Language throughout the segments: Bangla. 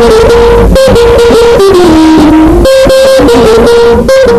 Thank you.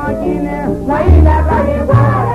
Lord, you know, Lord, you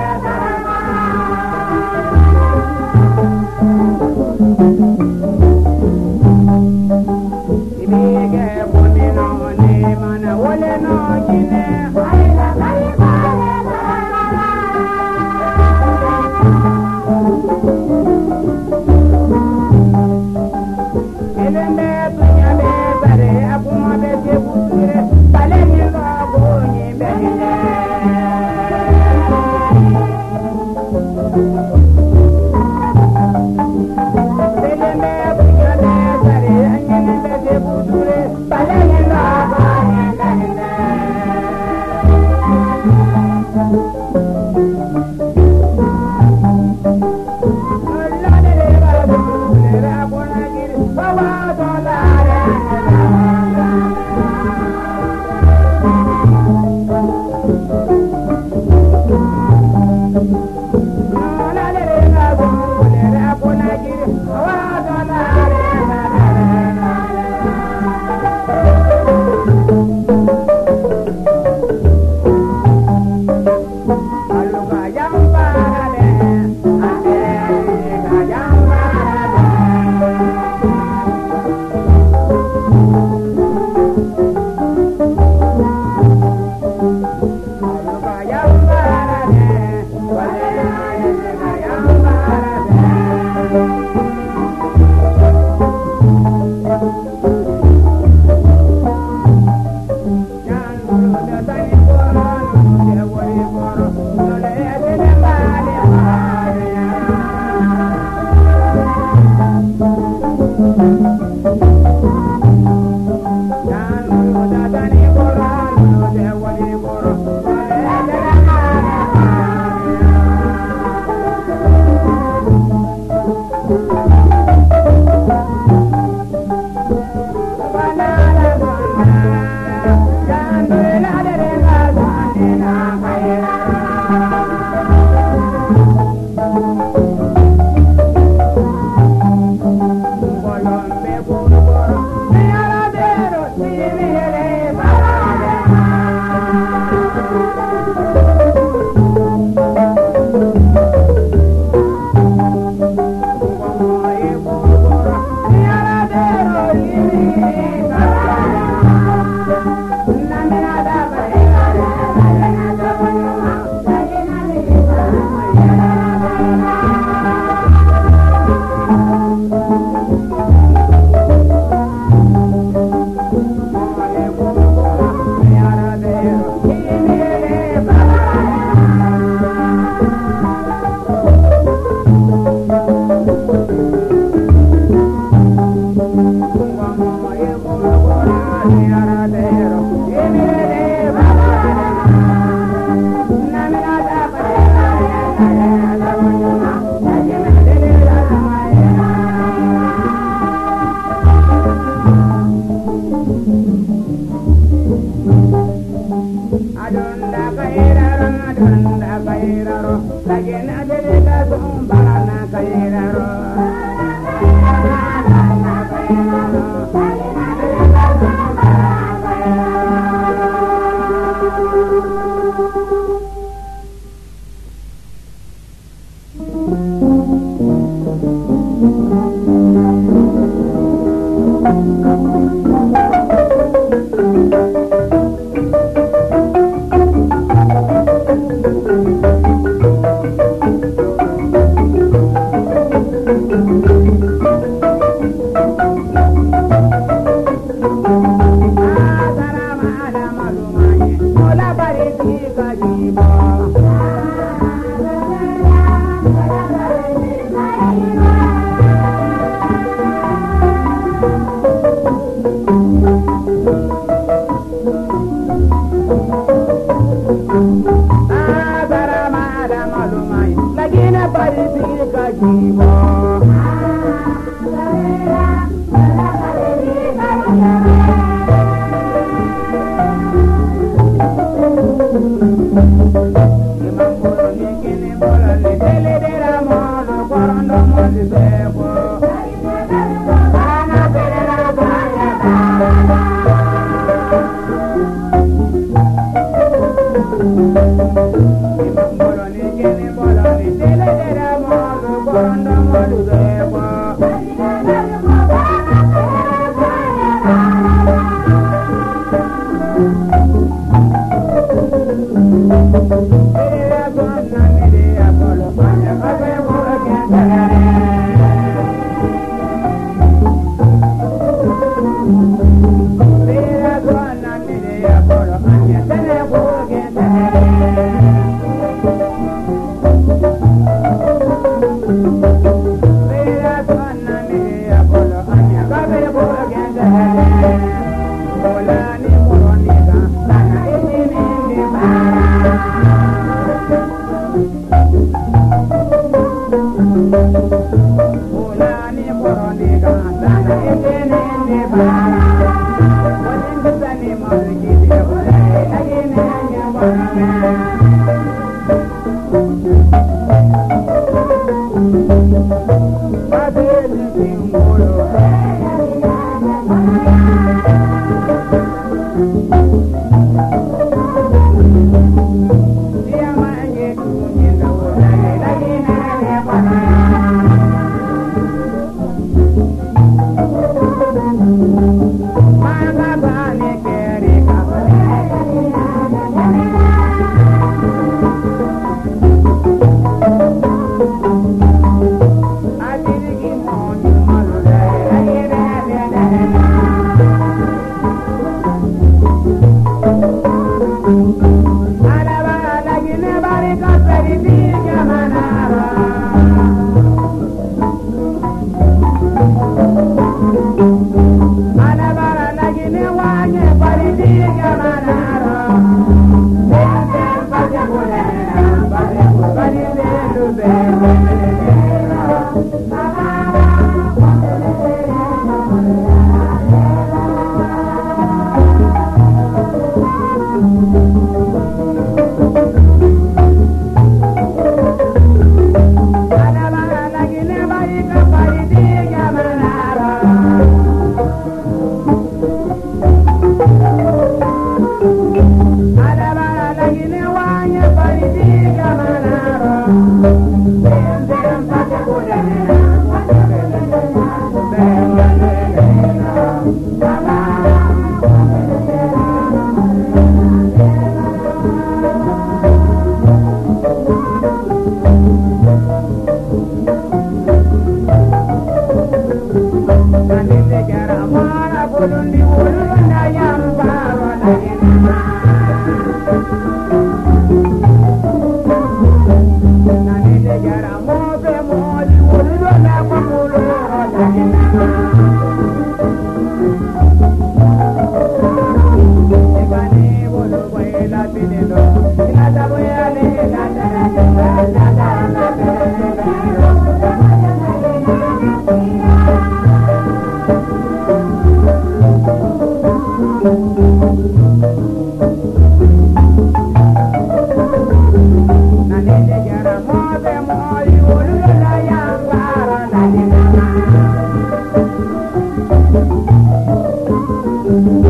Thank you.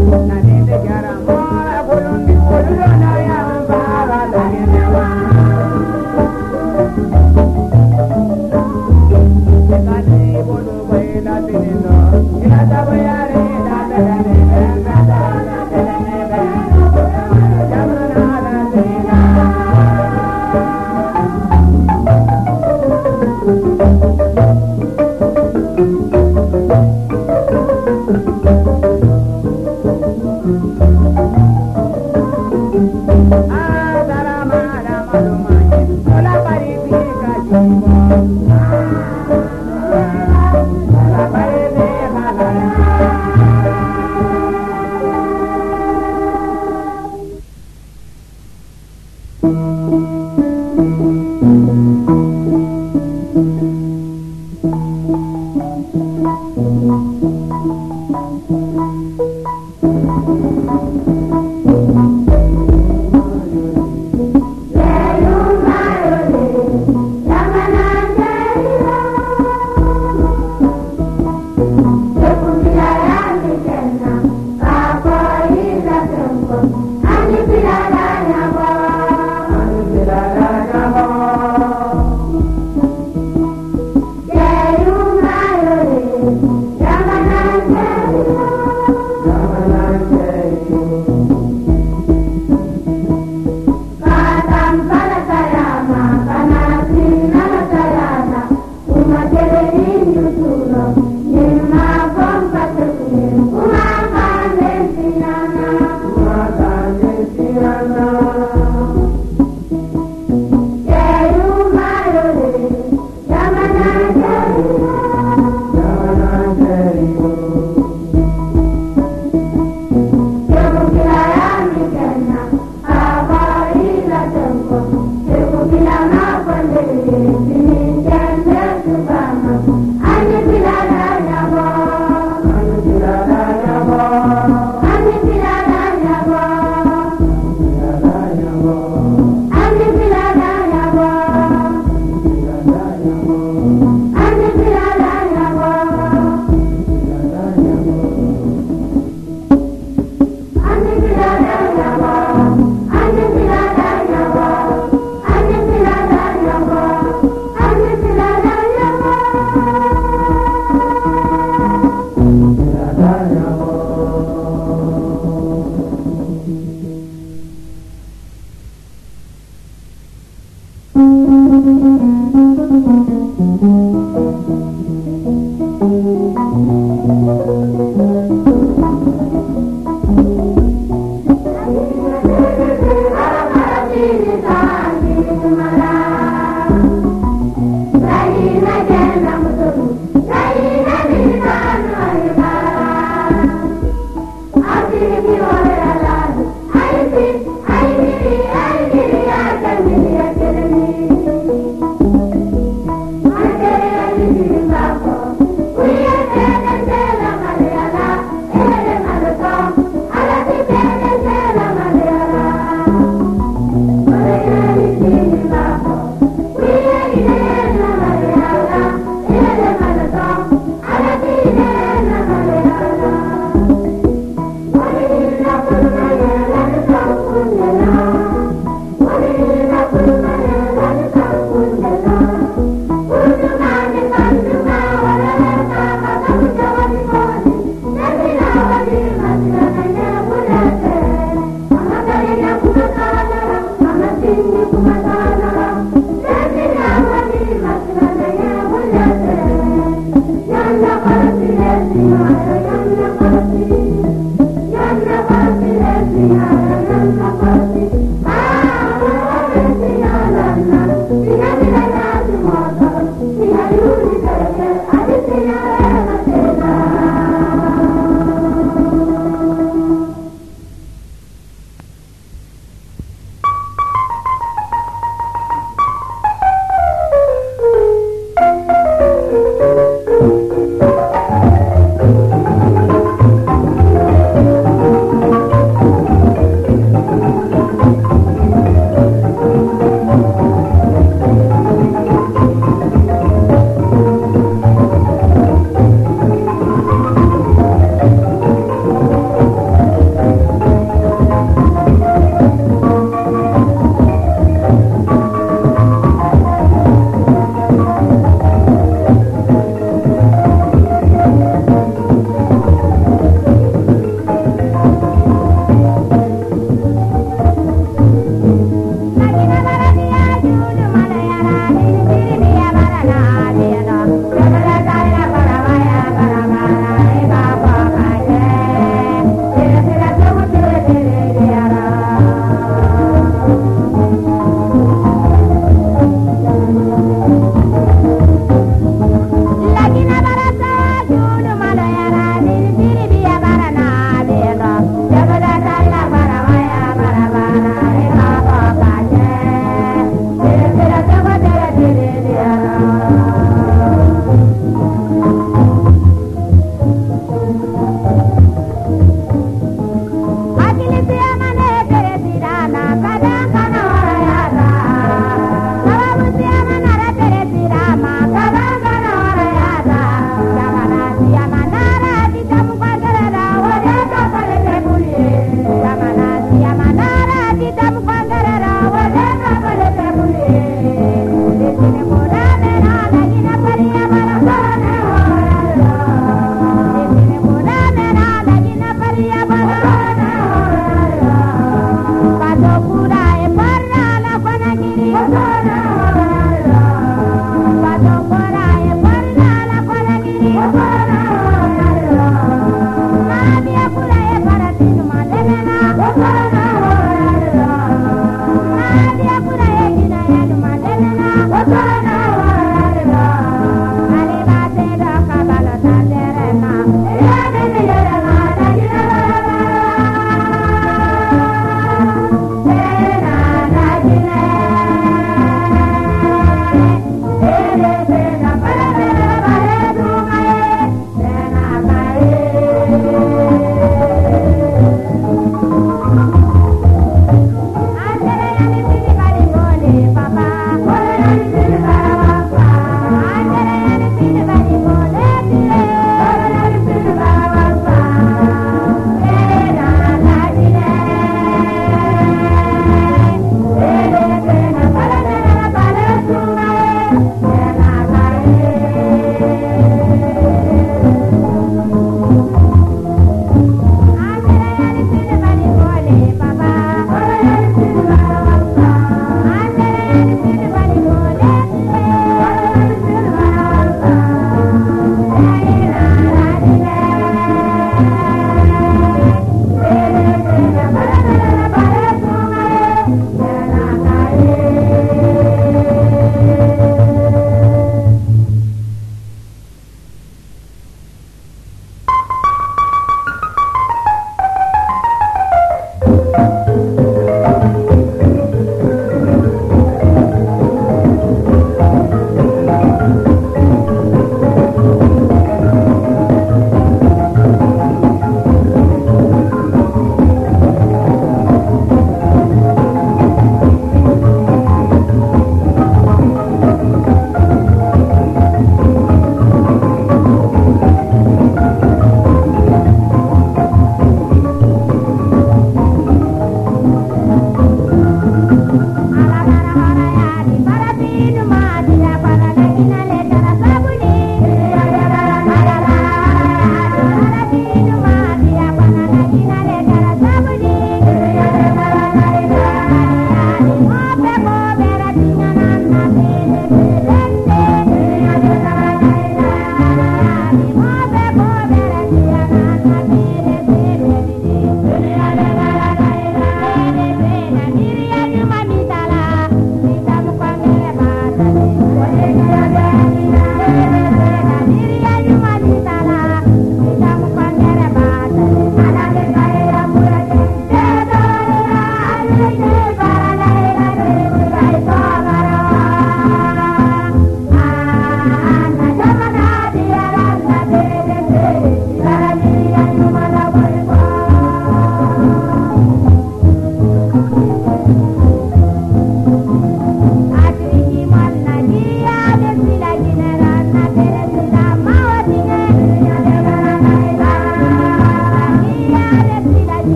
Nadine de Yaramón.